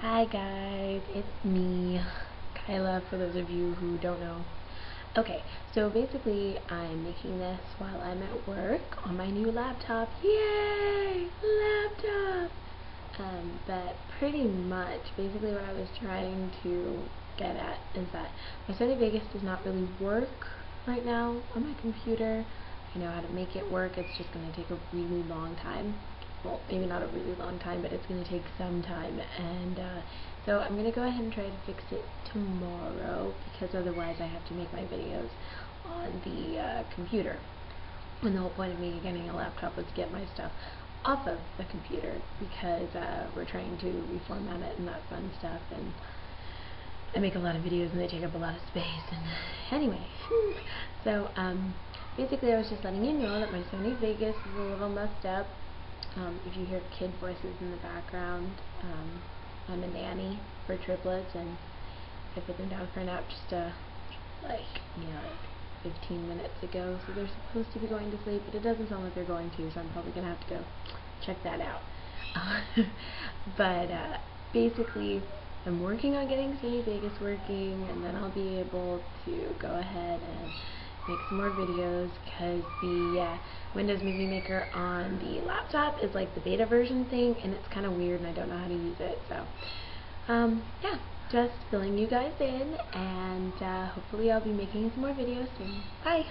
Hi guys, it's me, Kyla, for those of you who don't know. Okay, so basically I'm making this while I'm at work on my new laptop. Yay! Laptop! Um, but pretty much, basically what I was trying to get at is that my Sony Vegas does not really work right now on my computer. I know how to make it work, it's just going to take a really long time well, maybe not a really long time, but it's going to take some time. And uh, so I'm going to go ahead and try to fix it tomorrow because otherwise I have to make my videos on the uh, computer. And the whole point of me getting a laptop was to get my stuff off of the computer because uh, we're trying to reformat it and that fun stuff. And I make a lot of videos and they take up a lot of space. And anyway, so um, basically I was just letting you know that my Sony Vegas is a little messed up. Um, if you hear kid voices in the background, um, I'm a nanny for triplets, and I put them down for a nap just uh, like, you know, 15 minutes ago, so they're supposed to be going to sleep, but it doesn't sound like they're going to, so I'm probably going to have to go check that out. but uh, basically, I'm working on getting Sony Vegas working, and then I'll be able to go ahead and make some more videos because the uh, Windows Movie Maker on the laptop is like the beta version thing and it's kind of weird and I don't know how to use it so um, yeah just filling you guys in and uh, hopefully I'll be making some more videos soon. Bye